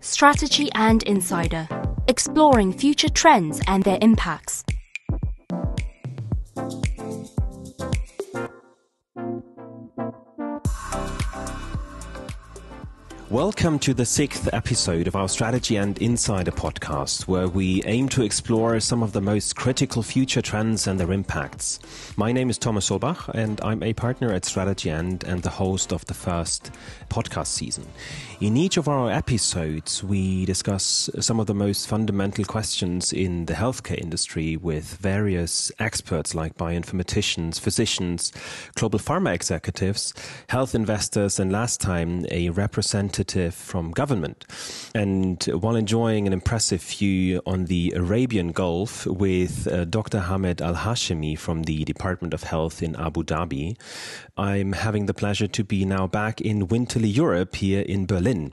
Strategy and Insider, exploring future trends and their impacts. Welcome to the sixth episode of our Strategy and Insider podcast, where we aim to explore some of the most critical future trends and their impacts. My name is Thomas Solbach, and I'm a partner at Strategy and and the host of the first podcast season. In each of our episodes, we discuss some of the most fundamental questions in the healthcare industry with various experts like bioinformaticians, physicians, global pharma executives, health investors, and last time a representative from government. And while enjoying an impressive view on the Arabian Gulf with uh, Dr. Hamed Al Hashimi from the Department of Health in Abu Dhabi, I'm having the pleasure to be now back in winterly Europe here in Berlin.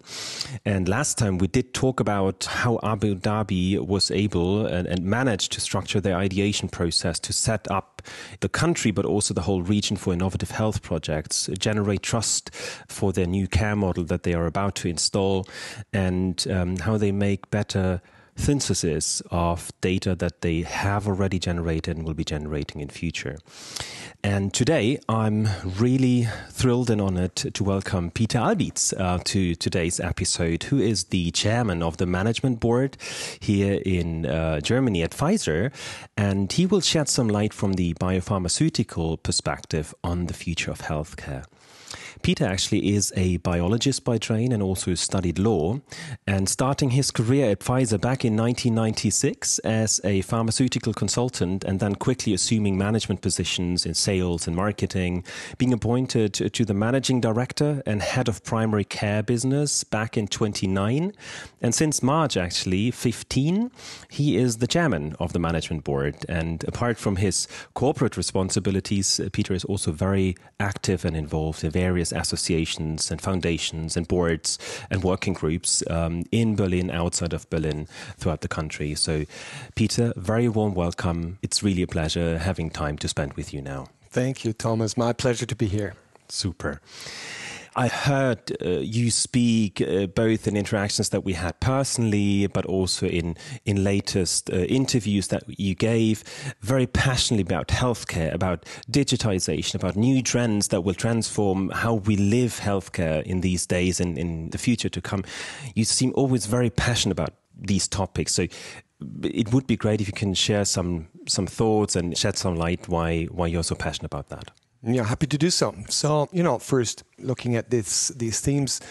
And last time we did talk about how Abu Dhabi was able and, and managed to structure their ideation process to set up the country, but also the whole region for innovative health projects, generate trust for their new care model that they are about to install, and um, how they make better synthesis of data that they have already generated and will be generating in future. And today, I'm really thrilled and honored to welcome Peter Albiez uh, to today's episode, who is the chairman of the management board here in uh, Germany at Pfizer. And he will shed some light from the biopharmaceutical perspective on the future of healthcare. Peter actually is a biologist by train and also studied law. And starting his career at Pfizer back in 1996 as a pharmaceutical consultant, and then quickly assuming management positions in sales and marketing, being appointed to the managing director and head of primary care business back in 29. And since March, actually, 15, he is the chairman of the management board. And apart from his corporate responsibilities, Peter is also very active and involved in various associations and foundations and boards and working groups um, in Berlin, outside of Berlin, throughout the country. So, Peter, very warm welcome. It's really a pleasure having time to spend with you now. Thank you, Thomas. My pleasure to be here. Super. I heard uh, you speak uh, both in interactions that we had personally, but also in in latest uh, interviews that you gave, very passionately about healthcare, about digitization, about new trends that will transform how we live healthcare in these days and in the future to come. You seem always very passionate about these topics. So it would be great if you can share some some thoughts and shed some light why why you're so passionate about that. Yeah, happy to do so. So, you know, first looking at this these themes,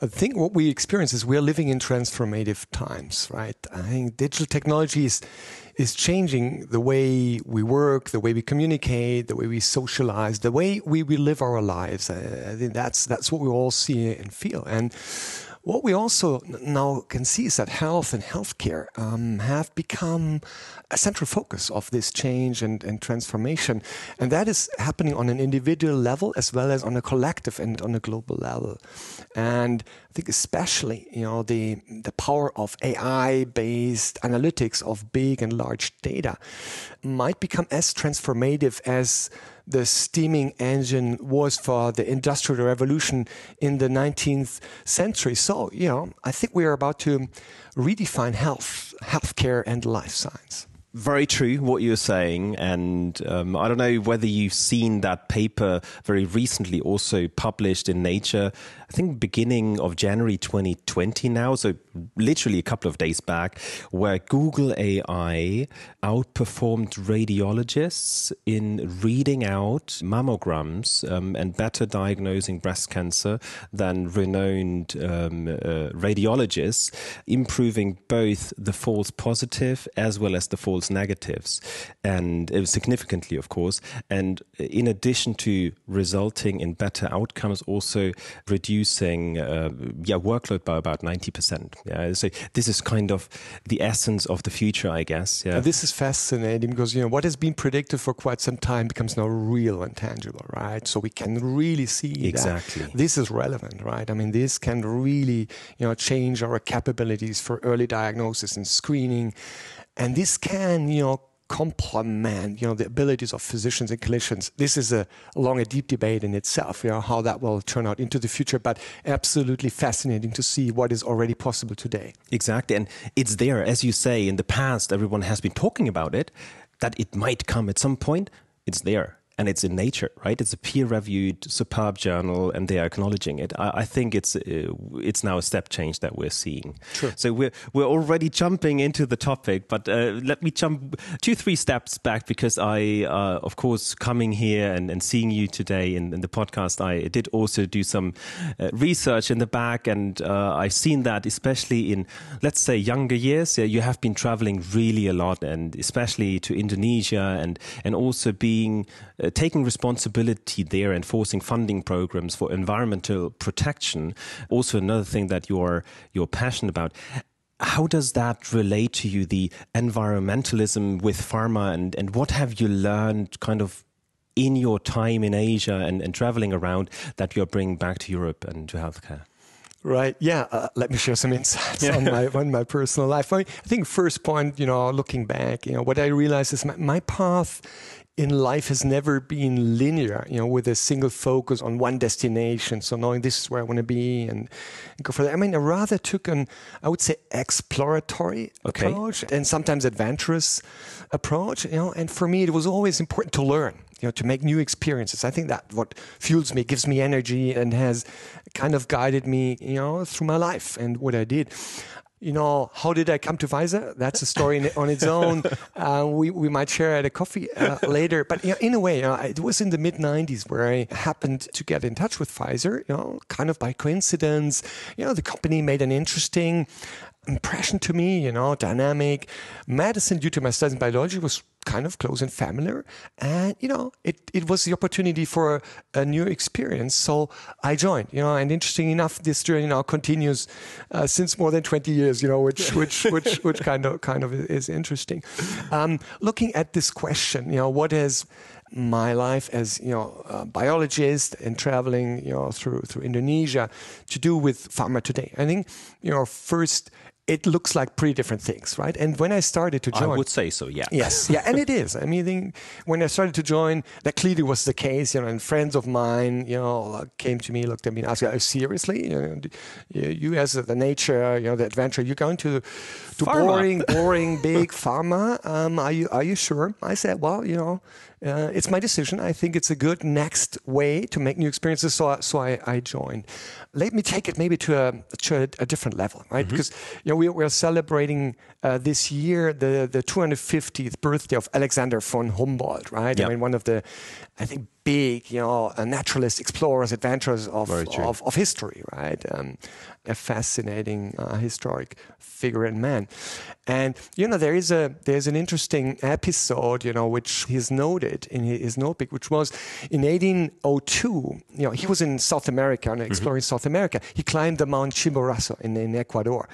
I think what we experience is we're living in transformative times, right? I think digital technology is is changing the way we work, the way we communicate, the way we socialize, the way we, we live our lives. I think that's that's what we all see and feel. And what we also now can see is that health and healthcare um, have become a central focus of this change and, and transformation. And that is happening on an individual level as well as on a collective and on a global level. And I think especially, you know, the, the power of AI based analytics of big and large data might become as transformative as the steaming engine was for the industrial revolution in the 19th century. So, you know, I think we are about to redefine health, healthcare, and life science very true what you're saying, and um, I don't know whether you've seen that paper very recently, also published in Nature. Think beginning of January 2020 now, so literally a couple of days back, where Google AI outperformed radiologists in reading out mammograms um, and better diagnosing breast cancer than renowned um, uh, radiologists, improving both the false positive as well as the false negatives, and uh, significantly, of course. And in addition to resulting in better outcomes, also reducing uh, yeah workload by about ninety percent. Yeah, so this is kind of the essence of the future, I guess. Yeah, and this is fascinating because you know what has been predicted for quite some time becomes now real and tangible, right? So we can really see exactly this is relevant, right? I mean, this can really you know change our capabilities for early diagnosis and screening and this can, you know, complement, you know, the abilities of physicians and clinicians. This is a long and deep debate in itself, you know, how that will turn out into the future, but absolutely fascinating to see what is already possible today. Exactly. And it's there, as you say, in the past, everyone has been talking about it, that it might come at some point. It's there and it's in Nature, right? It's a peer-reviewed, superb journal, and they are acknowledging it. I, I think it's uh, it's now a step change that we're seeing. Sure. So we're we're already jumping into the topic, but uh, let me jump two, three steps back because I, uh, of course, coming here and, and seeing you today in, in the podcast, I did also do some uh, research in the back, and uh, I've seen that especially in let's say younger years, you have been traveling really a lot, and especially to Indonesia, and and also being uh, taking responsibility there and forcing funding programs for environmental protection, also another thing that you're you're passionate about. How does that relate to you, the environmentalism with pharma, and, and what have you learned kind of in your time in Asia and, and traveling around that you're bringing back to Europe and to healthcare? Right. Yeah. Uh, let me share some insights yeah. on my on my personal life. I, I, think first point, you know, looking back, you know, what I realized is my, my path in life has never been linear, you know, with a single focus on one destination. So knowing this is where I want to be and, go for that. I mean, I rather took an, I would say, exploratory okay. approach and sometimes adventurous approach, you know. And for me, it was always important to learn, you know, to make new experiences. I think that what fuels me, gives me energy, and has kind of guided me, you know, through my life and what I did you know, how did I come to Pfizer? That's a story on its own. Uh, we, we might share at a coffee uh, later. But you know, in a way, you know, it was in the mid 90s where I happened to get in touch with Pfizer, you know, kind of by coincidence. You know, the company made an interesting impression to me, you know, dynamic. Medicine, due to my studies in biology, was kind of close and familiar. And, you know, it, it was the opportunity for a, a new experience. So I joined, you know, and interesting enough, this journey now continues uh, since more than 20 years, you know, which, which, which, which kind of, kind of is interesting. Um, looking at this question, you know, what is my life as you know a biologist and traveling you know through through Indonesia to do with pharma today. I think you know first it looks like pretty different things, right? And when I started to join, I would say so, yeah. Yes, yeah, and it is. I mean, when I started to join, that clearly was the case. You know, and friends of mine, you know, came to me, looked at me, and asked, "Oh, seriously? You, know, you as the nature, you know, the adventure, you're going to to pharma. boring, boring, big pharma? Um, are you are you sure?" I said, "Well, you know." Uh, it's my decision. I think it's a good next way to make new experiences. So, so I, I joined. Let me take it maybe to a, to a, a different level, right? Mm-hmm. Because you know we, we are celebrating uh, this year the the 250th birthday of Alexander von Humboldt, right? Yep. I mean, one of the, I think, big, you know, naturalists, explorers, adventurers of, of, of, history, right? Um, a fascinating uh, historic figure and man. And you know, there is a there's an interesting episode, you know, which he's noted in his notebook, which was in 1802. You know, he was in South America and exploring mm-hmm. South America. He climbed the Mount Chimborazo in, in Ecuador.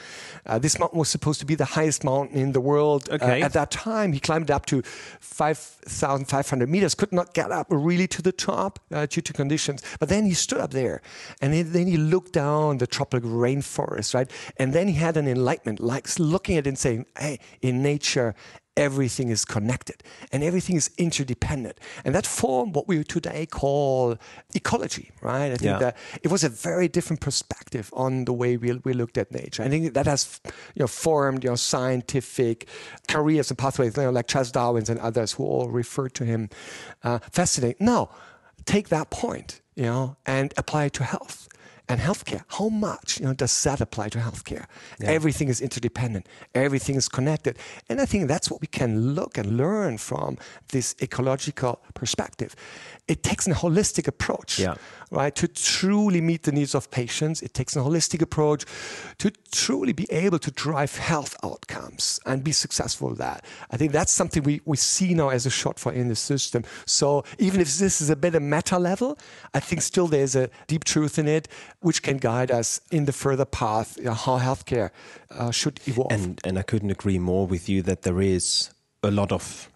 Uh, this mountain was supposed to be the highest mountain in the world uh, okay. uh, at that time. He climbed up to 5,500 meters. Could not get up really to the top uh, due to conditions. But then he stood up there, and then he looked down the tropical rainforest, right? And then he had an enlightenment, like looking at it and saying, hey, in nature, everything is connected and everything is interdependent. And that formed what we today call ecology, right? I think yeah. that it was a very different perspective on the way we, we looked at nature. I think that has you know, formed your know, scientific careers and pathways, you know, like Charles Darwin's and others who all referred to him. Uh, fascinating. Now, take that point, you know, and apply it to health and healthcare. How much you know does that apply to healthcare? Yeah. Everything is interdependent. Everything is connected, and I think that's what we can look and learn from this ecological perspective. It takes a holistic approach. Yeah right? To truly meet the needs of patients, it takes a holistic approach to truly be able to drive health outcomes and be successful with that. I think that's something we, we see now as a shortfall in the system. So even if this is a bit of meta level, I think still there's a deep truth in it, which can guide us in the further path you know, how healthcare uh, should evolve. And, and I couldn't agree more with you that there is a lot of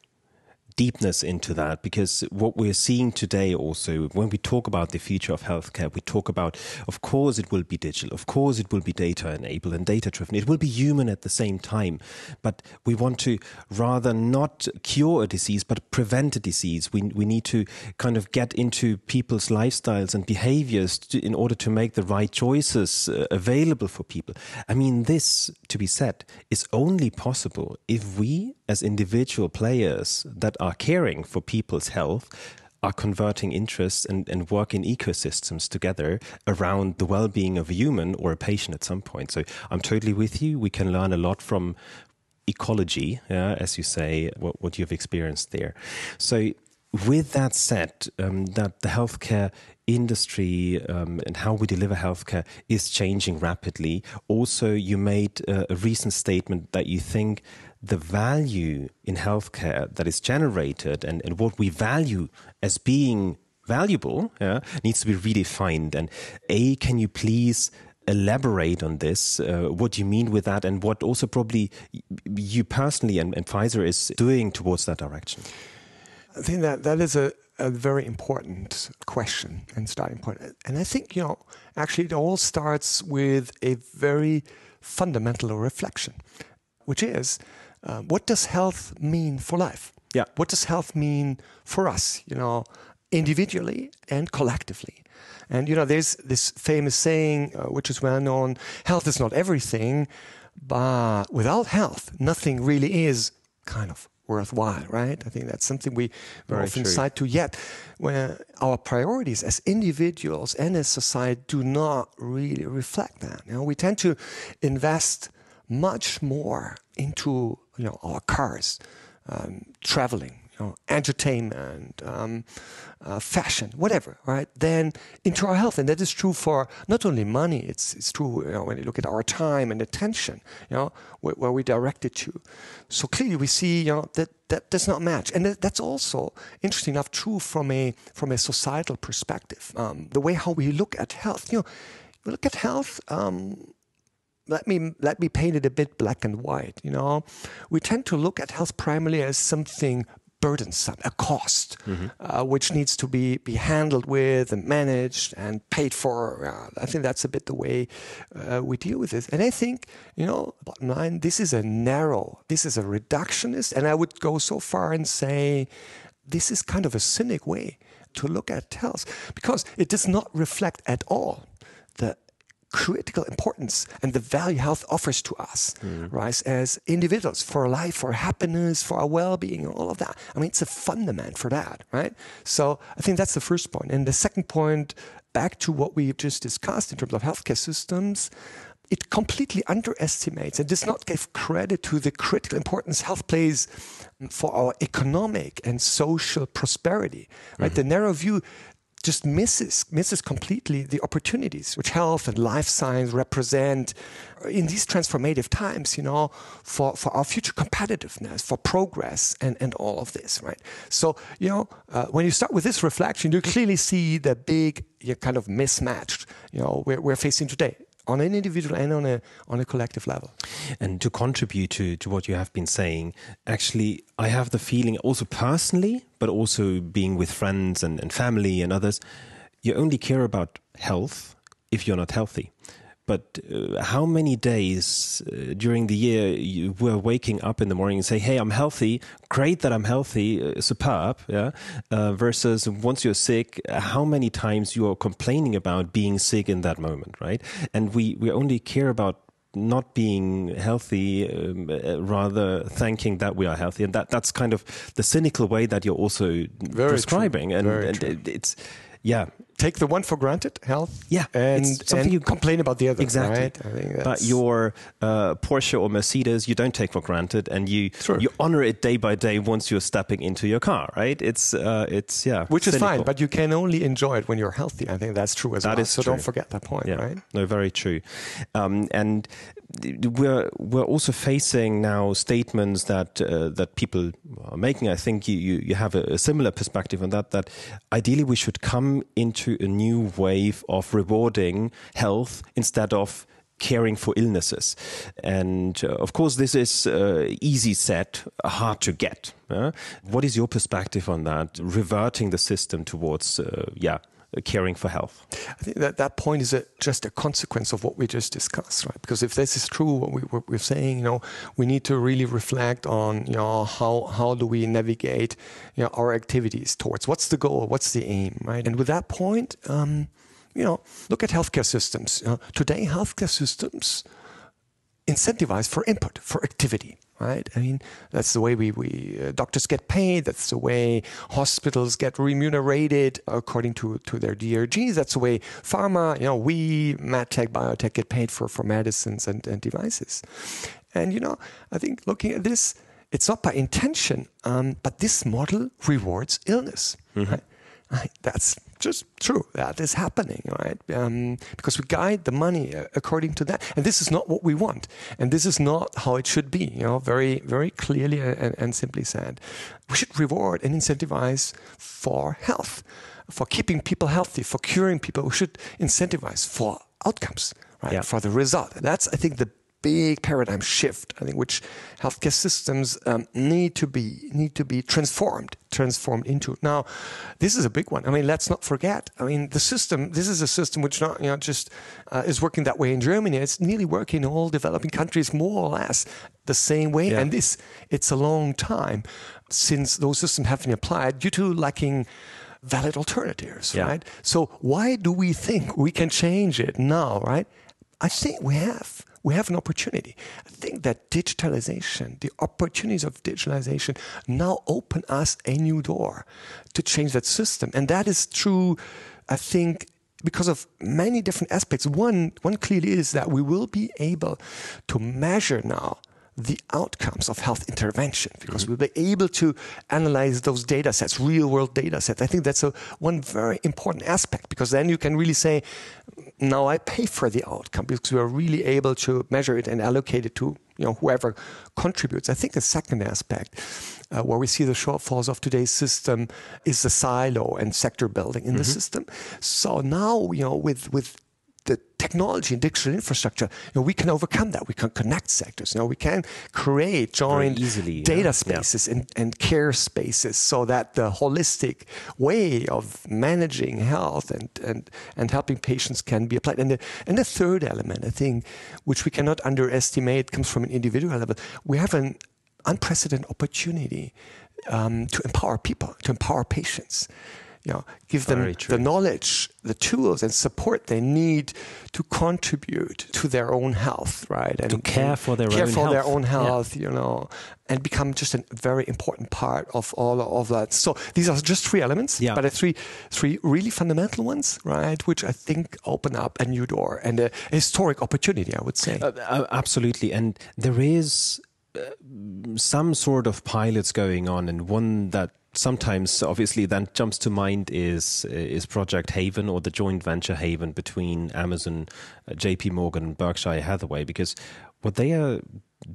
deepness into that because what we're seeing today also when we talk about the future of healthcare we talk about of course it will be digital of course it will be data enabled and data driven it will be human at the same time. But we want to rather not cure a disease but prevent a disease. We, we need to kind of get into people's lifestyles and behaviors to, in order to make the right choices uh, available for people. I mean this to be said is only possible if we as individual players that are caring for people's health are converting interests and, and work in ecosystems together around the well-being of a human or a patient at some point. So I'm totally with you. We can learn a lot from ecology, yeah, as you say, what, what you've experienced there. So with that said, um, that the healthcare industry um, and how we deliver healthcare is changing rapidly. Also, you made uh, a recent statement that you think the value in healthcare that is generated and, and what we value as being valuable yeah, needs to be redefined. And A, can you please elaborate on this? Uh, what do you mean with that? And what also probably you personally and, and Pfizer is doing towards that direction? I think that that is a, a very important question and starting point. And I think, you know, actually it all starts with a very fundamental reflection, which is uh, what does health mean for life? Yeah. What does health mean for us, you know, individually and collectively? And, you know, there's this famous saying, uh, which is well known health is not everything, but without health, nothing really is kind of worthwhile, right? I think that's something we very often true. cite to. Yet, when our priorities as individuals and as society do not really reflect that. You know, we tend to invest much more into you know our cars, um, traveling, you know, entertainment, um, uh, fashion, whatever, right? Then into our health, and that is true for not only money. It's it's true you know, when you look at our time and attention, you know, where, where we direct it to. So clearly, we see you know that that does not match, and that, that's also interesting enough true from a from a societal perspective. Um, the way how we look at health, you know, we look at health. Um, let me let me paint it a bit black and white. You know, we tend to look at health primarily as something burdensome, a cost, mm-hmm. uh, which needs to be be handled with and managed and paid for. Uh, I think that's a bit the way uh, we deal with this. And I think, you know, bottom line, this is a narrow, this is a reductionist, and I would go so far and say this is kind of a cynic way to look at health because it does not reflect at all the critical importance and the value health offers to us, mm. right? As individuals, for life, for happiness, for our well-being, all of that. I mean, it's a fundament for that, right? So I think that's the first point. And the second point, back to what we just discussed in terms of healthcare systems, it completely underestimates and does not give credit to the critical importance health plays for our economic and social prosperity. Right, mm-hmm. the narrow view just misses misses completely the opportunities which health and life science represent in these transformative times you know for for our future competitiveness for progress and and all of this right? So you know uh, when you start with this reflection you clearly see the big you kind of mismatched you know we're, we're facing today on an individual and on a on a collective level. And to contribute to, to what you have been saying, actually I have the feeling also personally, but also being with friends and, and family and others, you only care about health if you're not healthy. But uh, how many days uh, during the year you were waking up in the morning and say, "Hey, I'm healthy. Great that I'm healthy. Uh, superb." Yeah. Uh, versus once you're sick, how many times you are complaining about being sick in that moment, right? And we we only care about not being healthy, um, uh, rather thanking that we are healthy, and that that's kind of the cynical way that you're also Very prescribing, true. and, and it's yeah take the one for granted, health. Yeah, and, and you complain about the other. Exactly. Right? but your uh, Porsche or Mercedes, you don't take for granted, and you True. you honor it day by day once you're stepping into your car. Right? It's uh, it's yeah, which cynical. is fine, but you can only enjoy it when you're healthy. I think that's true as that well. Is so true. don't forget that point. Yeah. Right? No, very true. Um, and we're we're also facing now statements that uh, that people are making. I think you, you, you have a, a, similar perspective on that. That ideally we should come into a new wave of rewarding health instead of caring for illnesses. And uh, of course, this is uh, easy said, hard to get. Uh? What is your perspective on that? Reverting the system towards, uh, yeah, caring for health. I think that that point is a, just a consequence of what we just discussed, right? Because if this is true, what, we, what we're saying, you know, we need to really reflect on, you know, how how do we navigate, you know, our activities towards what's the goal, what's the aim, right? And with that point, um, you know, look at healthcare systems. You know, today, healthcare systems incentivize for input, for activity right? I mean, that's the way we, we uh, doctors get paid. That's the way hospitals get remunerated according to, to their DRGs. That's the way pharma, you know, we, medtech, biotech get paid for, for medicines and, and devices. And, you know, I think looking at this, it's not by intention, um, but this model rewards illness. Mm-hmm. Right? That's just true. That is happening, right? Um, because we guide the money uh, according to that, and this is not what we want, and this is not how it should be. You know, very, very clearly and, and simply said, we should reward and incentivize for health, for keeping people healthy, for curing people. We should incentivize for outcomes, right? Yeah. For the result. That's, I think, the big paradigm shift, I think, which healthcare systems um, need to be need to be transformed, transformed into. Now, this is a big one. I mean, let's not forget. I mean, the system. This is a system which not you know just uh, is working that way in Germany. It's nearly working in all developing countries more or less the same way. Yeah. And this, it's a long time since those systems have been applied due to lacking valid alternatives, yeah. right? So why do we think we can change it now, right? I think we have we have an opportunity. I think that digitalization, the opportunities of digitalization now open us a new door to change that system. And that is true, I think, because of many different aspects. One, one clearly is that we will be able to measure now the outcomes of health intervention because mm-hmm. we'll be able to analyze those data sets, real world data sets. I think that's a, one very important aspect because then you can really say, now I pay for the outcome because we are really able to measure it and allocate it to you know whoever contributes. I think the second aspect uh, where we see the shortfalls of today's system is the silo and sector building in mm-hmm. the system. So now you know with with technology and digital infrastructure, you know, we can overcome that. We can connect sectors. You know, we can create joint easily, data yeah. spaces yeah. And, and care spaces so that the holistic way of managing health and, and, and helping patients can be applied. And the, and the third element, I think, which we cannot underestimate, comes from an individual level. We have an unprecedented opportunity um, to empower people, to empower patients you know, give them the knowledge, the tools, and support they need to contribute to their own health, right? And to care for their care own for health. their own health, yeah. you know, and become just a very important part of all of that. So these are just three elements, yeah. but three three really fundamental ones, right? Which I think open up a new door and a, historic opportunity, I would say. Uh, uh, absolutely, and there is. Uh, some sort of pilots going on, and one that sometimes obviously then jumps to mind is is Project Haven or the joint venture Haven between Amazon, uh, JP Morgan, and Berkshire Hathaway because what they are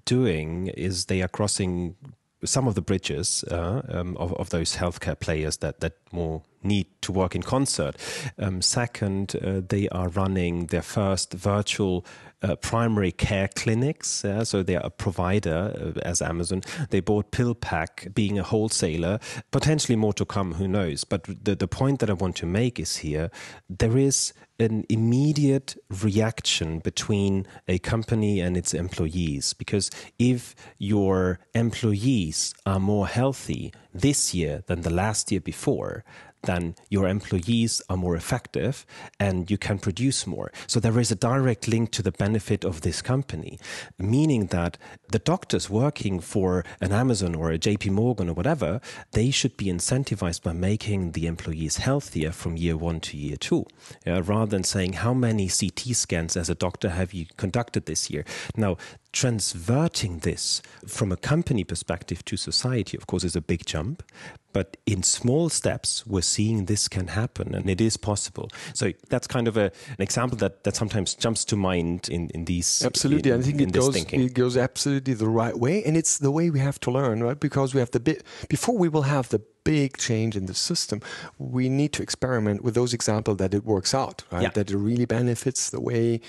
doing is they are crossing some of the bridges uh, um, of, of those healthcare players that, that more need to work in concert. Um, second, uh, they are running their first virtual uh, primary care clinics. Uh, so they are a provider uh, as Amazon. They bought PillPack, being a wholesaler. Potentially more to come, who knows? But the, the point that I want to make is here there is an immediate reaction between a company and its employees. Because if your employees are more healthy this year than the last year before, then your employees are more effective and you can produce more. So there is a direct link to the benefit of this company, meaning that the doctors working for an Amazon or a JP Morgan or whatever, they should be incentivized by making the employees healthier from year one to year two, yeah, rather than saying, how many CT scans as a doctor have you conducted this year? Now, transverting this from a company perspective to society, of course, is a big jump. But in small steps, we're seeing this can happen and it is possible. So that's kind of a, an example that, that sometimes jumps to mind in, in these. Absolutely. In, I think it goes, it goes absolutely the right way. And it's the way we have to learn, right? Because we have the bit, before we will have the big change in the system, we need to experiment with those examples that it works out, right? Yeah. That it really benefits the way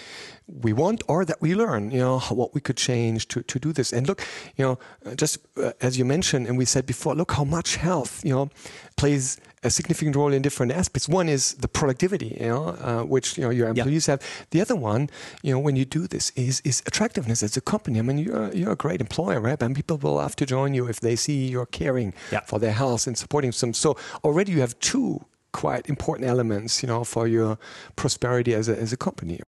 we want, or that we learn, you know, what we could change to, to do this. And look, you know, just uh, as you mentioned, and we said before, look how much health, you know, plays a significant role in different aspects. One is the productivity, you know, uh, which you know your employees yeah. have. The other one, you know, when you do this, is is attractiveness as a company. I mean, you're you're a great employer, right? And people will have to join you if they see you're caring yeah. for their health and supporting them. So already you have two quite important elements, you know, for your prosperity as a as a company.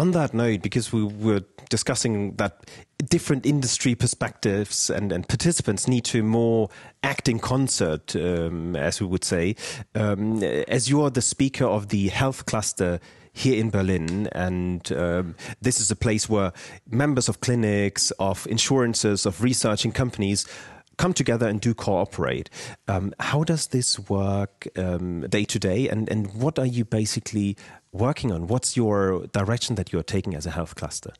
On that note, because we were discussing that different industry perspectives and, and participants need to more act in concert, um, as we would say, um, as you are the speaker of the health cluster here in Berlin, and um, this is a place where members of clinics, of insurances, of researching companies come together and do cooperate. Um, how does this work um, day to day, and and what are you basically working on? What's your direction that you're taking as a health cluster?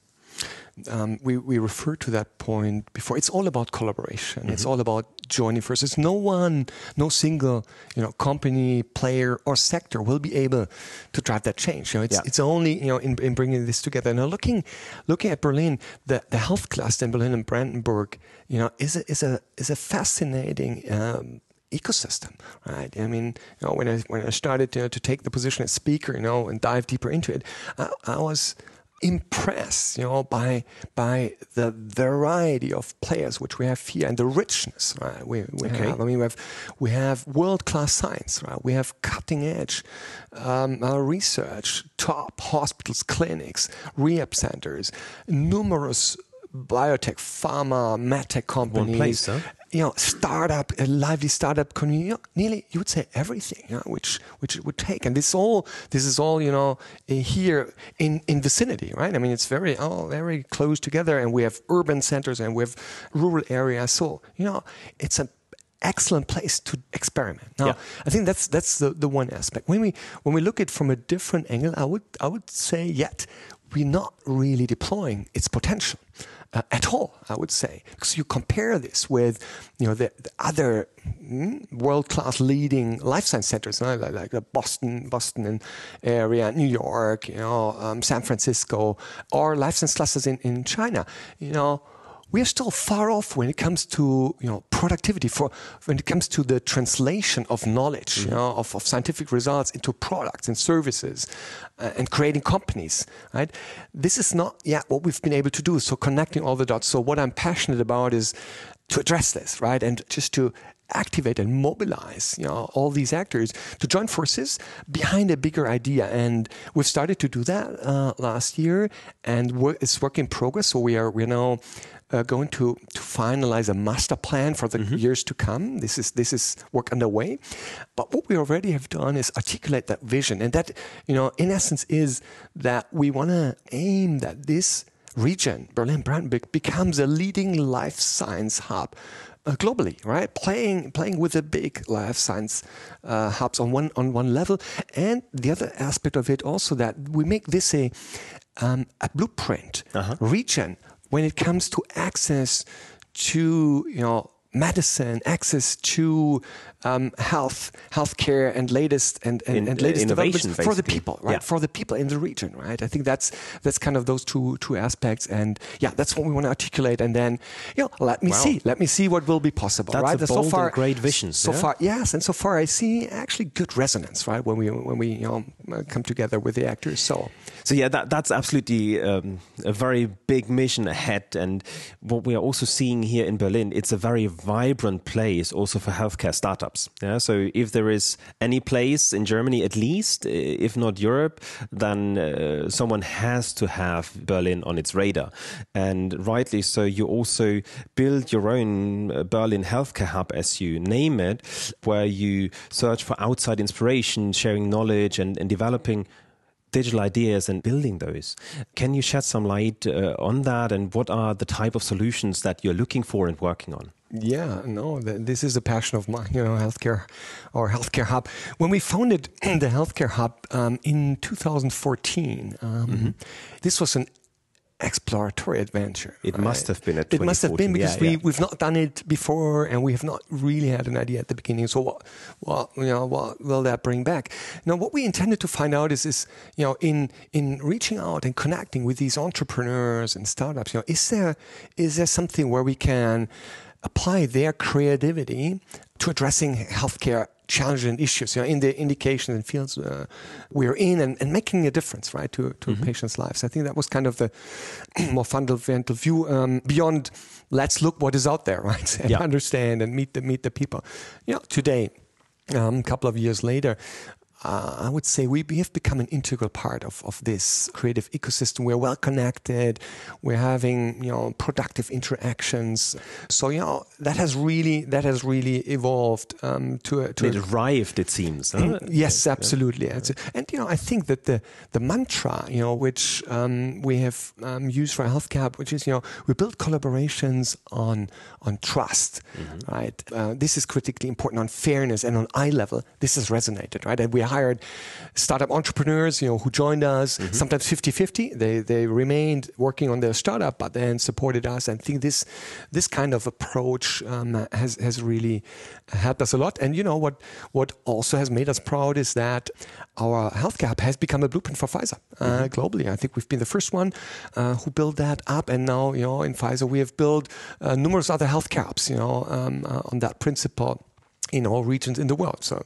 Um, we, we referred to that point before. It's all about collaboration. Mm-hmm. It's all about joining forces. No one, no single, you know, company, player, or sector will be able to drive that change. You know, it's yeah. it's only you know in, in bringing this together. Now, looking looking at Berlin, the, the health cluster in Berlin and Brandenburg, you know, is a is a is a fascinating. Um, ecosystem, right? I mean, you know, when I when I started to, to take the position as speaker, you know, and dive deeper into it, I, I was impressed, you know, by by the variety of players which we have here and the richness, right? We, we okay. have. I mean, we have we have world class science, right? We have cutting edge um, uh, research, top hospitals, clinics, rehab centers, numerous biotech, pharma, medtech companies, place, huh? You know, startup, a lively startup community, nearly you would say everything, you know, which which it would take, and this all this is all you know uh, here in in vicinity, right? I mean, it's very all very close together, and we have urban centers and we have rural areas, so you know, it's an excellent place to experiment. Now, yeah. I think that's that's the, the one aspect. When we when we look at it from a different angle, I would I would say yet we're not really deploying its potential uh, at all, I would say, because you compare this with, you know, the, the other mm, world-class leading life science centers, like, like the Boston, Boston area, New York, you know, um, San Francisco, or life science clusters in, in China, you know we are still far off when it comes to you know productivity for when it comes to the translation of knowledge mm-hmm. you know of, of scientific results into products and services uh, and creating companies right? This is not yet what we've been able to do. So connecting all the dots. So what i'm passionate about is to address this right? And just to activate and mobilize you know all these actors to join forces behind a bigger idea. And we've started to do that uh, last year. And it's work in progress. So we are we're now uh, going to, to finalize a master plan for the mm-hmm. years to come. This is this is work underway. But what we already have done is articulate that vision, and that you know, in essence, is that we want to aim that this region, Berlin Brandenburg, becomes a leading life science hub. Uh, globally, right? Playing playing with the big life science uh, hubs on one on one level, and the other aspect of it also that we make this a um, a blueprint uh-huh. region when it comes to access to you know medicine, access to um, health, healthcare, and latest and, and, in, and latest developments basically. for the people, right? Yeah. For the people in the region, right? I think that's that's kind of those two two aspects, and yeah, that's what we want to articulate. And then, you know, let me wow. see, let me see what will be possible, that's right? So far, great vision. So yeah? far, yes, and so far I see actually good resonance, right? When we when we you know come together with the actors. So, so yeah, that that's absolutely um, a very big mission ahead, and what we are also seeing here in Berlin, it's a very vibrant place also for healthcare startups. Yeah, so if there is any place in Germany, at least, if not Europe, then uh, someone has to have Berlin on its radar, and rightly so. You also build your own uh, Berlin healthcare hub, as you name it, where you search for outside inspiration, sharing knowledge, and, and developing digital ideas and building those. Can you shed some light uh, on that and what are the type of solutions that you're looking for and working on? Yeah, no, this is a passion of mine, you know, healthcare or healthcare hub. When we founded the healthcare hub um, in 2014, um, mm-hmm. this was an exploratory adventure. It right? must have been at It must have been because yeah, we, yeah. we've not done it before and we have not really had an idea at the beginning. So what, what, you know, what will that bring back? Now, what we intended to find out is, is, you know, in, in reaching out and connecting with these entrepreneurs and startups, you know, is there, is there something where we can apply their creativity to addressing healthcare challenges and issues you know, in the indications and fields uh, we're in and, and, making a difference right to, to mm-hmm. patients' lives. I think that was kind of the more fundamental view um, beyond let's look what is out there, right? And yeah. understand and meet the meet the people. You know, today, um, a couple of years later, uh, I would say we, we have become an integral part of, of this creative ecosystem. We're well connected. We're having you know productive interactions. So you know that has really that has really evolved um, to a, to it a, arrived. It seems. Huh? Yes, absolutely. Yeah. And you know I think that the the mantra you know which um, we have um, used for healthcare, which is you know we build collaborations on on trust, mm-hmm. right? Uh, this is critically important on fairness and on eye level. This has resonated, right? And we hired startup entrepreneurs, you know, who joined us, mm-hmm. sometimes 50-50. They they remained working on their startup, but then supported us. And I think this this kind of approach um, has has really helped us a lot. And you know what what also has made us proud is that our health gap has become a blueprint for Pfizer uh, mm-hmm. globally. I think we've been the first one uh, who built that up, and now you know in Pfizer we have built uh, numerous other health caps, you know, um, uh, on that principle in all regions in the world. So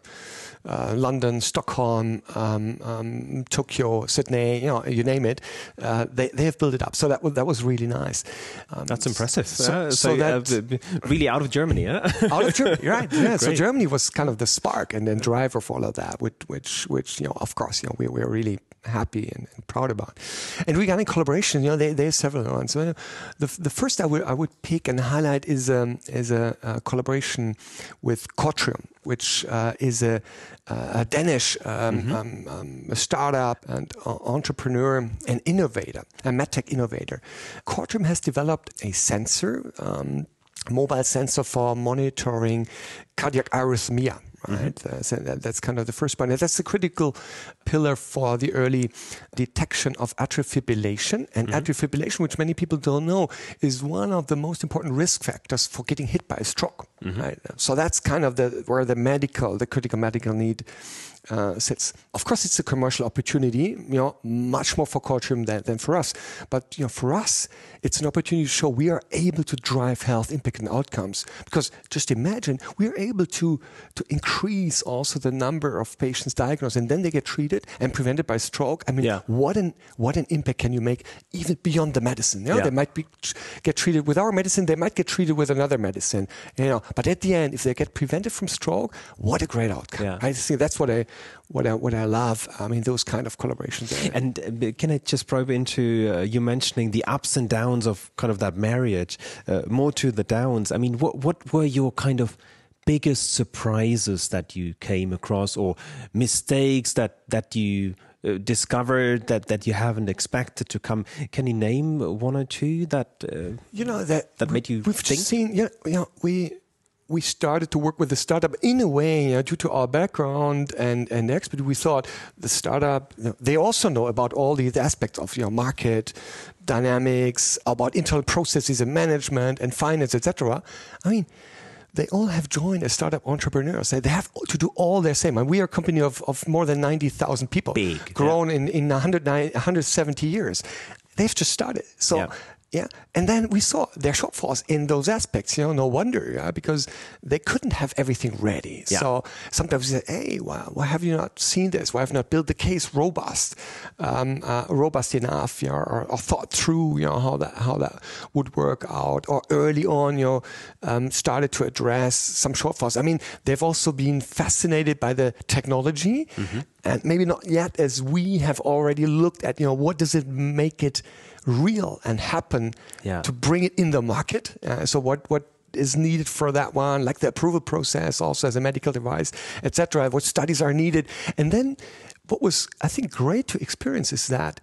uh, London, Stockholm, um, um, Tokyo, Sydney, you know, you name it, uh, they, they have built it up. So that was, that was really nice. Um, That's impressive. So, so, so that, uh, really out of Germany, huh? out of Germany, right? Yeah. so Germany was kind of the spark and then driver for all of that, which, which, which you know, of course, you know, we, we're really happy and, and, proud about. And regarding collaboration, you know, there, there's several ones. So the, the first I would, I would pick and highlight is, um, is a, a collaboration with Cortrium, which uh, is a, a Danish um, mm-hmm. um, um a startup and uh, entrepreneur and innovator, a medtech innovator. Cortrium has developed a sensor, um, mobile sensor for monitoring cardiac arrhythmia right? Mm-hmm. Uh, so that, that's kind of the first point. And that's the critical pillar for the early detection of atrial fibrillation. And mm-hmm. atrial fibrillation, which many people don't know, is one of the most important risk factors for getting hit by a stroke. Mm-hmm. Right? So that's kind of the where the medical, the critical medical need uh, sits. Of course, it's a commercial opportunity, you know, much more for Cortrium than, than for us. But you know, for us, it's an opportunity to show we are able to drive health impact and outcomes. Because just imagine we are able to to increase also the number of patients diagnosed, and then they get treated and prevented by stroke. I mean, yeah. what an what an impact can you make even beyond the medicine? You know, yeah. they might be get treated with our medicine, they might get treated with another medicine. You know, but at the end, if they get prevented from stroke, what a great outcome! Yeah. I think that's what I what I, what I love. I mean, those kind of collaborations. And uh, can I just probe into uh, you mentioning the ups and downs of kind of that marriage, uh, more to the downs? I mean, what what were your kind of biggest surprises that you came across, or mistakes that that you uh, discovered that that you haven't expected to come? Can you name one or two that uh, you know that that made you we've think? Seen, yeah, know, we we started to work with the startup in a way, you know, due to our background and, and expertise, we thought the startup, you know, they also know about all these aspects of your know, market dynamics, about internal processes and management and finance, etc. I mean, they all have joined as startup entrepreneurs. They have to do all the same. And we are a company of, of more than 90,000 people, Big, grown yeah. in, in 170 years. They've just started. So yeah. Yeah. And then we saw their shortfalls in those aspects. You know, no wonder, yeah, because they couldn't have everything ready. Yeah. So sometimes we say, hey, why, why, have you not seen this? Why have you not built the case robust, um, uh, robust enough, you know, or, or, thought through, you know, how that, how that would work out? Or early on, you know, um, started to address some shortfalls. I mean, they've also been fascinated by the technology mm-hmm. and maybe not yet as we have already looked at, you know, what does it make it real and happen yeah. to bring it in the market. Uh, so what what is needed for that one, like the approval process, also as a medical device, etc. What studies are needed, and then what was, I think, great to experience is that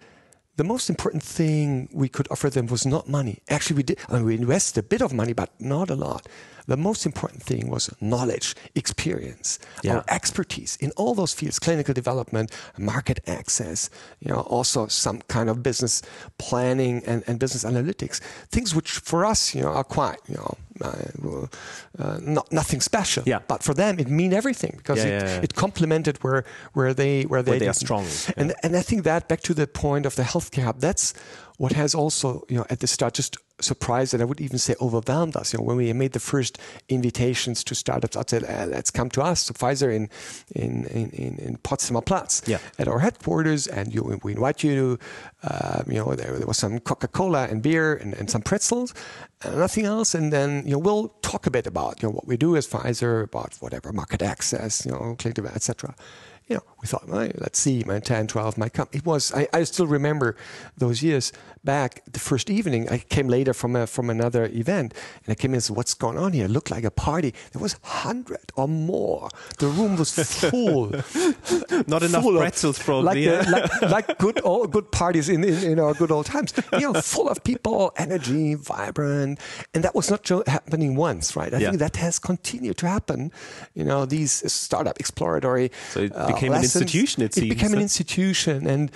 the most important thing we could offer them was not money. Actually, we did. I mean, we invested a bit of money, but not a lot. The most important thing was knowledge, experience, Yeah. our expertise in all those fields: clinical development, market access. You know, also some kind of business planning and, and business analytics. Things which for us, you know, are quite, you know, uh, uh, not nothing special. Yeah. But for them, it mean everything because Yeah, it, yeah, it complemented where where they where they, they are strong. And and I think that back to the point of the healthcare hub, that's what has also you know at the start just surprised and I would even say overwhelmed us. You know when we made the first invitations to startups, I said, uh, let's come to us, to Pfizer in in in in, in Potsdamer Platz Yeah. at our headquarters, and you, we invite you to um, you know there, there was some Coca Cola and beer and, and some pretzels. And nothing else, and then you know we'll talk a bit about you know what we do as Pfizer, about whatever market access, you know, clinical, etc you know, we thought, well, let's see, my 10, 12 might come. It was, I, I still remember those years back, the first evening, I came later from a, from another event, and I came in and said, what's going on here? It looked like a party. There was 100 or more. The room was full. Not enough full of- pretzels, probably. Like, yeah. the- like, like good old, good parties in, in, in our good old times. You know, full of people, energy, vibrant. And that was not happening once, right? I Yeah. think that has continued to happen. You know, these startup exploratory So it uh, became an lessons. Institution, it It became an institution, and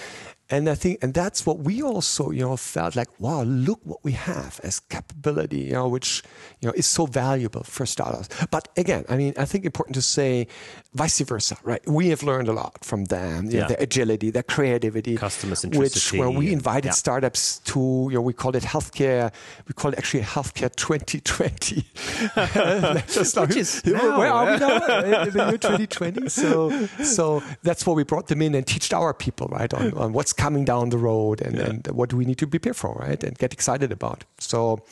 and I think and that's what we also you know felt like. Wow, look what we have as capability, you know, which you know is so valuable for startups. But again, I mean, I think important to say, vice versa, right? We have learned a lot from them, you know, Yeah. their agility, their creativity, Customer which where we invited yeah. startups to you know we call it healthcare. We call it actually healthcare 2020. Just like- Which is where now, are we eh? now? In the year 2020. So, so that's why we brought them in and teached our people, right, on, on what's coming down the road and, and what do we need to prepare for, right, and get excited about. So,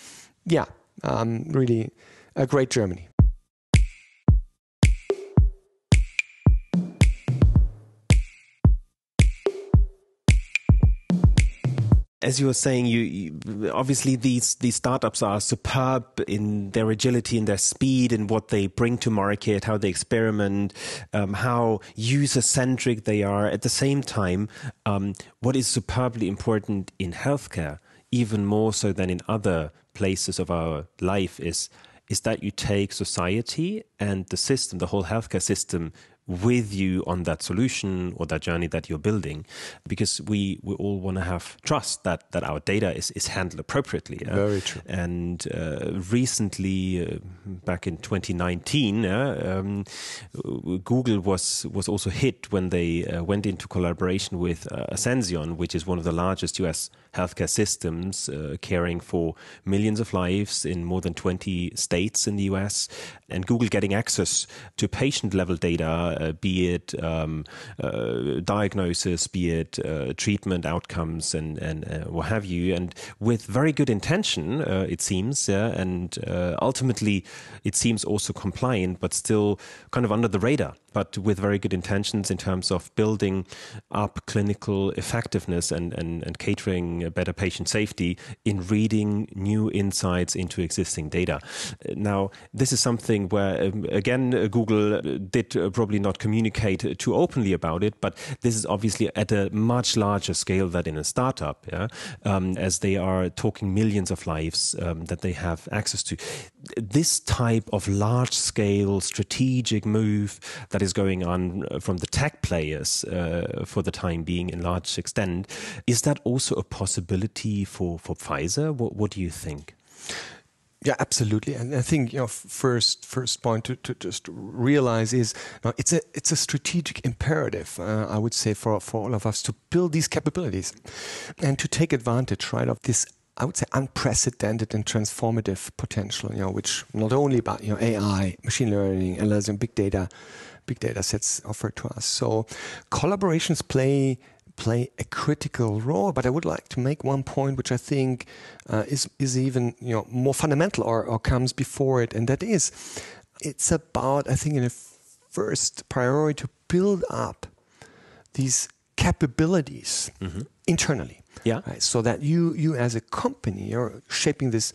yeah, um, really a great Germany. As you were saying, you, you obviously these these startups are superb in their agility, in their speed, in what they bring to market, how they experiment, um, how user centric they are. At the same time, um, what is superbly important in healthcare, even more so than in other places of our life, is is that you take society and the system, the whole healthcare system, with you on that solution or that journey that you're building because we we all want to have trust that that our data is is handled appropriately yeah? Very true. and uh, recently uh, back in 2019 uh, um, Google was was also hit when they uh, went into collaboration with uh, Ascension which is one of the largest US healthcare systems uh, caring for millions of lives in more than 20 states in the US and Google getting access to patient level data uh, be it um, uh, diagnosis, be it uh, treatment outcomes, and and uh, what have you, and with very good intention, uh, it seems, yeah, and ultimately, it seems also compliant, but still kind of under the radar. But with very good intentions in terms of building up clinical effectiveness and, and, and catering a better patient safety in reading new insights into existing data. Now, this is something where, um, again, Google did uh, probably not communicate too openly about it, but this is obviously at a much larger scale than in a startup, yeah? um, as they are talking millions of lives um, that they have access to. This type of large scale strategic move that is going on uh, from the tech players uh, for the time being in large extent, is that also a possibility for, for Pfizer? What, what do you think? Yeah, absolutely. And I think you know, first first point to, to just realize is no, it's a it's a strategic imperative. Uh, I would say for for all of us to build these capabilities and to take advantage right of this. I would say unprecedented and transformative potential. You know, which not only about you know AI, machine learning, analyzing big data, big data sets offer to us. So collaborations play play a critical role. But I would like to make one point, which I think uh, is is even you know more fundamental or, or comes before it, and that is, it's about I think in a first priority to build up these capabilities internally. Yeah. Right? So that you you as a company are shaping this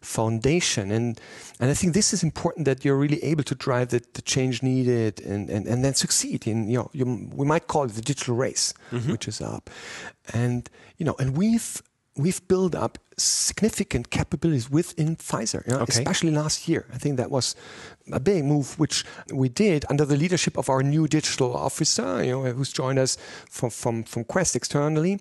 foundation. And and I think this is important that you're really able to drive the, the change needed and, and, and then succeed in you know you, we might call it the digital race, mm-hmm. which is up. And you know, and we've we've built up significant capabilities within Pfizer, you know, okay. especially last year. I think that was a big move, which we did under the leadership of our new digital officer, you know, who's joined us from, from, from Quest externally.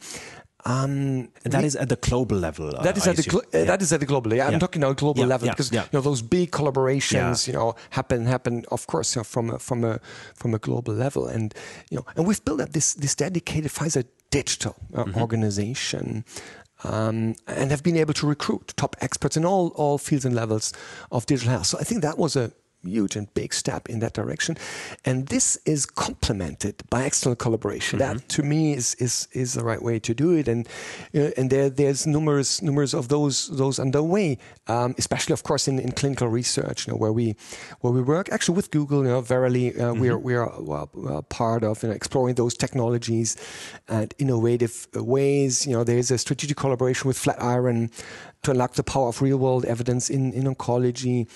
Um, that we, is at the global level. That is I at the yeah. that is at the global. Yeah, I'm talking about global yeah, level because you know those big collaborations, you know, happen happen of course you know, from a, from a from a global level, and you know, and we've built up this this dedicated Pfizer digital uh, mm-hmm. organization um, and have been able to recruit top experts in all, all fields and levels of digital health. So I think that was a huge and big step in that direction. And this is complemented by external collaboration. Mm-hmm. That to me is, is is the right way to do it. And uh, and there there's numerous numerous of those those underway, um, especially of course in, in clinical research, you know, where we where we work actually with Google. You know, Verily, uh, mm-hmm. we're we're well, part of you know, exploring those technologies and innovative ways. You know, there's a strategic collaboration with Flatiron to unlock the power of real world evidence in, in oncology.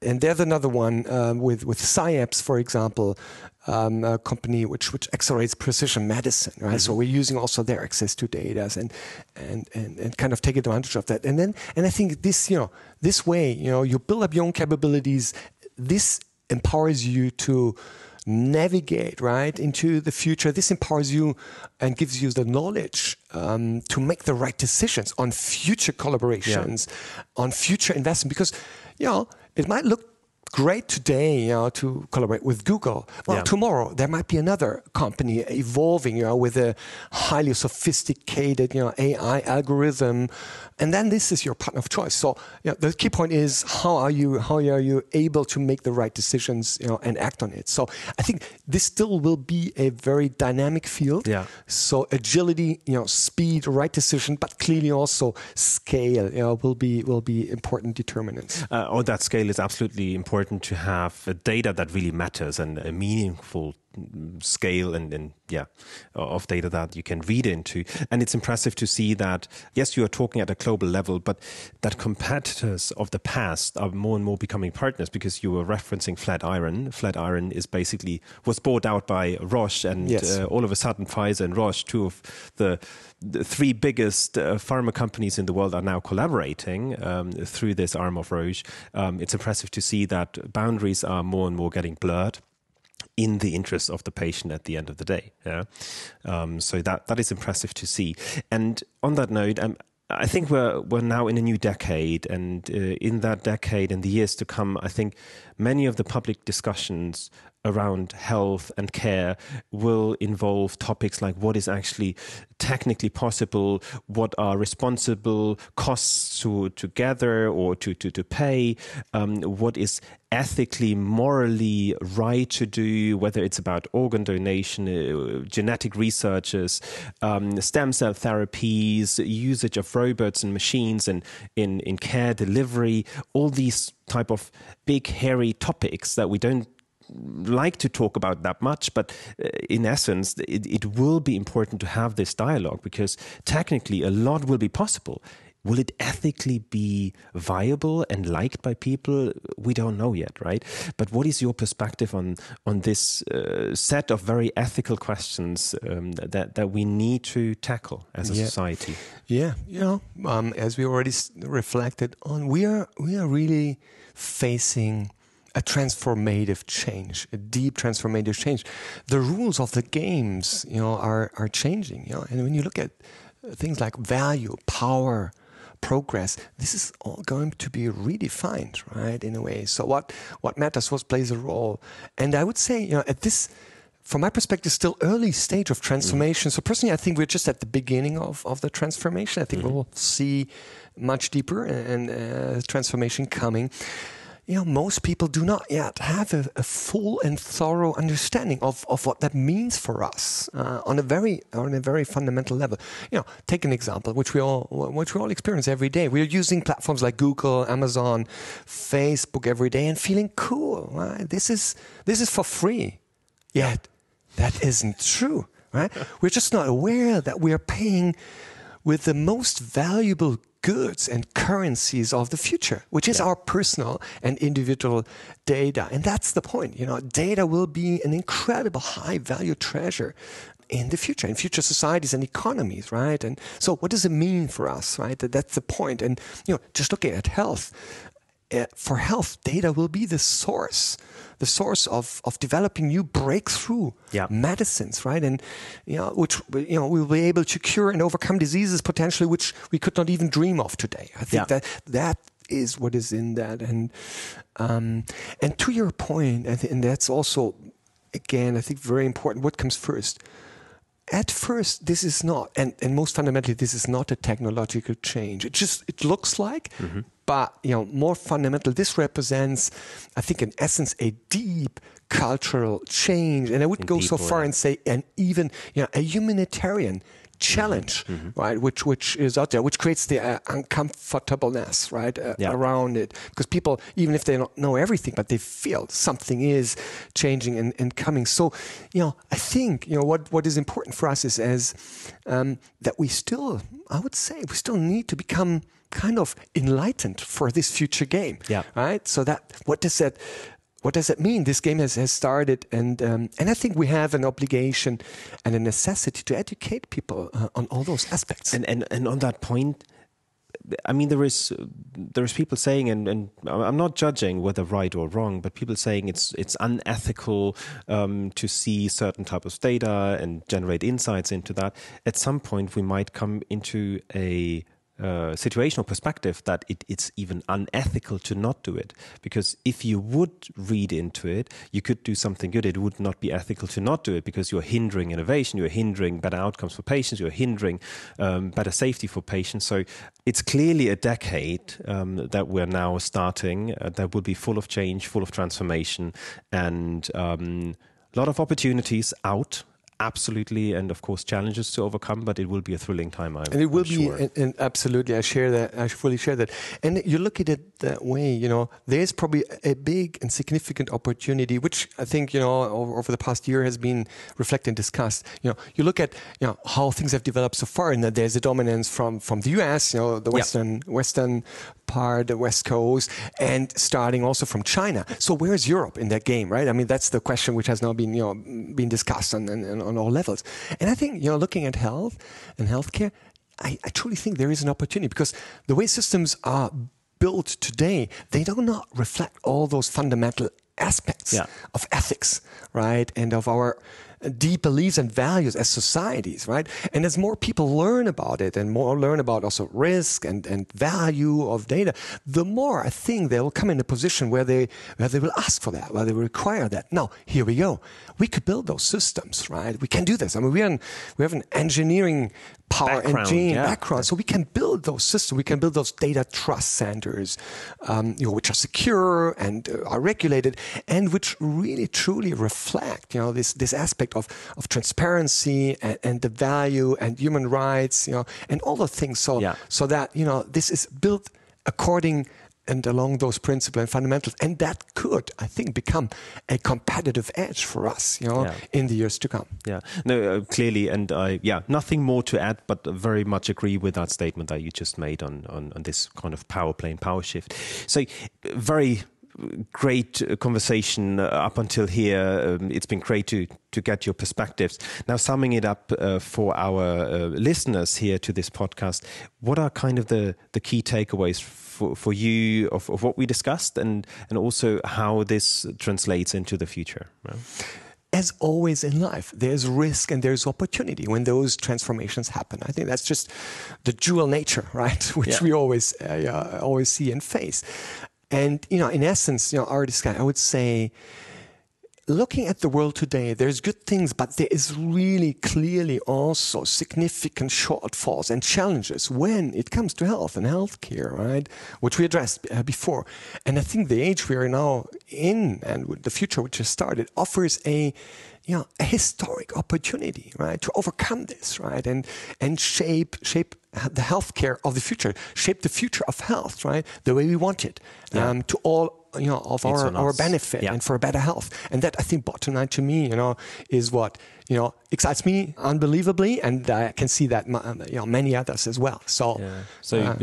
And there's another one um, with, with Syapse, for example, um, a company which, which accelerates precision medicine, right? Mm-hmm. So we're using also their access to data and, and, and, and kind of take advantage of that. And then, and I think this, you know, this way, you know, you build up your own capabilities. This empowers you to, navigate right into the future. This empowers you and gives you the knowledge um, to make the right decisions on future collaborations, yeah. on future investment. Because you know it might look great today, you know, to collaborate with Google. Well, yeah. tomorrow there might be another company evolving, you know, with a highly sophisticated, you know, AI algorithm, and then this is your partner of choice. So, you know, the key point is how are you how are you able to make the right decisions, you know, and act on it. So, I think this still will be a very dynamic field. Yeah. So, agility, you know, speed, right decision, but clearly also scale, you know, will be will be important determinants. Uh, oh, that scale is absolutely important important to have data that really matters and a meaningful scale and, and yeah of data that you can read into. And it's impressive to see that yes you are talking at a global level but that competitors of the past are more and more becoming partners because you were referencing flatiron. Flatiron is basically was bought out by roche and yes. uh, all of a sudden pfizer and roche two of the, the three biggest uh, pharma companies in the world are now collaborating um, through this arm of roche. Um, it's impressive to see that boundaries are more and more getting blurred in the interest of the patient at the end of the day. Yeah, um, so that that is impressive to see. And on that note, um, I think we're we're now in a new decade, and uh, in that decade and the years to come, I think many of the public discussions around health and care will involve topics like what is actually technically possible, what are responsible costs to, to gather or to, to, to pay, um, what is ethically, morally right to do, whether it's about organ donation, uh, genetic researches, um, stem cell therapies, usage of robots and machines and in, in care delivery, all these type of big hairy topics that we don't like to talk about that much, but uh, in essence, it, it will be important to have this dialogue because technically a lot will be possible. Will it ethically be viable and liked by people? We don't know yet, right? But what is your perspective on on this uh, set of very ethical questions um, that that we need to tackle as a yeah. society? Yeah, you know, um, as we already reflected on, we are we are really facing a transformative change, a deep transformative change. The rules of the games, you know, are are changing. You know, and when you look at things like value, power, progress, this is all going to be redefined, right? In a way. So what what matters, what plays a role, and I would say, you know, at this. From my perspective, still early stage of transformation. Mm. So personally, I think we're just at the beginning of, of the transformation. I think mm. we'll see much deeper and, and uh, transformation coming you know, most people do not yet have a, a full and thorough understanding of, of what that means for us uh, on a very on a very fundamental level. You know, take an example which we all which we all experience every day. We're using platforms like Google, Amazon, Facebook every day and feeling cool. Right? This is this is for free. Yet that isn't true. Right? We're just not aware that we are paying with the most valuable goods and currencies of the future, which is Yeah. our personal and individual data. And that's the point. You know, data will be an incredible high value treasure in the future, in future societies and economies, right? And so what does it mean for us, right? That, that's the point. And, you know, just looking at health, uh, for health, data will be the source, the source of, of developing new breakthrough Yeah. medicines, right? And you know, which you know, we'll be able to cure and overcome diseases potentially which we could not even dream of today. I think Yeah. that that is what is in that, and um, and to your point, and that's also again, I think very important. What comes first? At first this is not and, and most fundamentally this is not a technological change. It just it looks like but you know more fundamental this represents i think in essence a deep cultural change. And i would In go so far and say an even you know a humanitarian challenge right which which is out there which creates the uh, uncomfortableness right uh, Yeah. around it. Because people even if they don't know everything but they feel something is changing and, and coming. So you know i think you know what what is important for us is as um, that we still i would say we still need to become kind of enlightened for this future game Yeah. right? So that what does that what does that mean? This game has, has started, and um, and I think we have an obligation and a necessity to educate people uh, on all those aspects. And, and and on that point, I mean, there is there is people saying, and, and I'm not judging whether right or wrong, but people saying it's it's unethical um, to see certain type of data and generate insights into that. At some point, we might come into a uh, situational perspective that it, it's even unethical to not do it. Because if you would read into it you could do something good. It would not be ethical to not do it because you're hindering innovation you're hindering better outcomes for patients you're hindering um, better safety for patients. So it's clearly a decade um, that we're now starting uh, that will be full of change full of transformation and um, a lot of opportunities out absolutely and of course challenges to overcome but it will be a thrilling time I'm, and it will I'm be sure. and, and absolutely i share that i fully share that and you look at it that way you know there's probably a big and significant opportunity which i think you know over, over the past year has been reflected and discussed you know you look at you know how things have developed so far and that there's a dominance from from the us you know the Yeah. western part the west coast and starting also from china so where's europe in that game right i mean that's the question which has now been you know been discussed on, on, on all levels and i think you know looking at health and healthcare I, I truly think there is an opportunity because the way systems are built today, they do not reflect all those fundamental aspects Yeah. of ethics, right? And of our deep beliefs and values as societies, right? And as more people learn about it and more learn about also risk and, and value of data, the more I think they will come in a position where they where they will ask for that, where they will require that. Now, here we go. We could build those systems, right? We can do this. I mean, we, are in, we have an engineering power and Background, gene yeah. background. So we can build those systems. We can build those data trust centers, um, you know, which are secure and uh, are regulated, and which really truly reflect, you know, this this aspect of of transparency and, and the value and human rights, you know, and all the things. So Yeah. so that you know this is built according and along those principles and fundamentals, and that could, I think, become a competitive edge for us, you know, Yeah. in the years to come. Yeah, no, uh, clearly, and I, yeah, nothing more to add, but very much agree with that statement that you just made on on, on this kind of power plane, power shift. So, very great uh, conversation uh, up until here. Um, it's been great to to get your perspectives. Now, summing it up uh, for our uh, listeners here to this podcast, what are kind of the the key takeaways? For, for you of, of what we discussed and, and also how this translates into the future. Right? as always in life, there's risk and there's opportunity when those transformations happen. I think that's just the dual nature, right? Which Yeah. we always uh, uh, always see and face. And you know, in essence, you know, our discussion, I would say, looking at the world today, there's good things, but there is really clearly also significant shortfalls and challenges when it comes to health and healthcare, right? Which we addressed uh, before. And I think the age we are now in and the future which has started offers a you know, a historic opportunity, right, to overcome this, right, and and shape shape the healthcare of the future, shape the future of health, right, the way we want it, Yeah. um, to all you know of our, our benefit yeah. and for a better health. And that I think bottom line to me, you know, is what you know excites me unbelievably, and I can see that you know many others as well. So, yeah. so uh,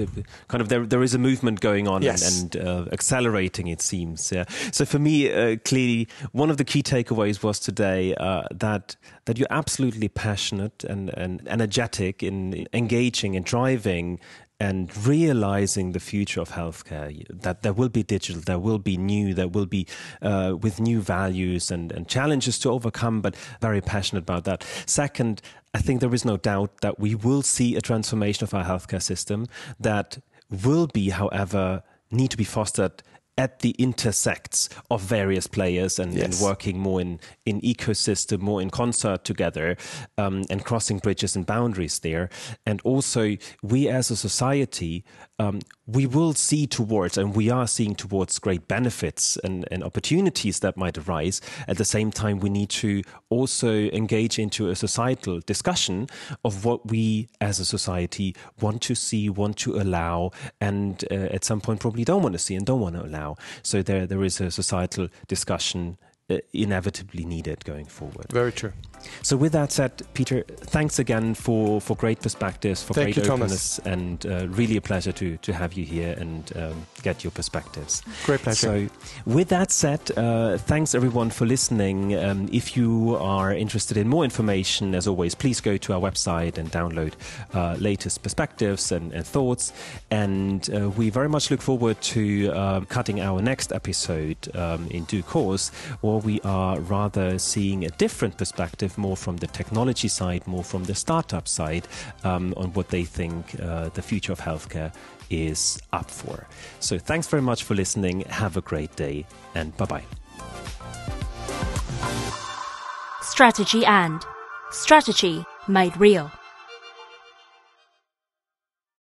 kind of there there is a movement going on yes. and, and uh, accelerating. It seems. Yeah. So for me, uh, clearly, one of the key takeaways was today uh, that that you're absolutely passionate and, and energetic in engaging and driving and realizing the future of healthcare that there will be digital there will be new there will be uh, with new values and, and challenges to overcome but very passionate about that. Second i think there is no doubt that we will see a transformation of our healthcare system that will be however need to be fostered at the intersects of various players and, yes. and, working more in, in ecosystem, more in concert together, um, and crossing bridges and boundaries there. And also, we as a society um, we will see towards, and we are seeing towards great benefits and, and, opportunities that might arise. At the same time, we need to also engage into a societal discussion of what we as a society want to see, want to allow, and uh, at some point probably don't want to see and don't want to allow. So there, there is a societal discussion uh, inevitably needed going forward. Very true. So, with that said, Peter, thanks again for, for great perspectives, for Thank great you, openness, Thomas. and uh, really a pleasure to, to have you here and um, get your perspectives. Great pleasure. So, with that said, uh, thanks everyone for listening. Um, if you are interested in more information, as always, please go to our website and download uh, latest perspectives and, and thoughts. And uh, we very much look forward to uh, cutting our next episode um, in due course, or we are rather seeing a different perspective more from the technology side, more from the startup side, um, on what they think uh, the future of healthcare is up for. So, thanks very much for listening. Have a great day, and bye bye. Strategy and Strategy made real.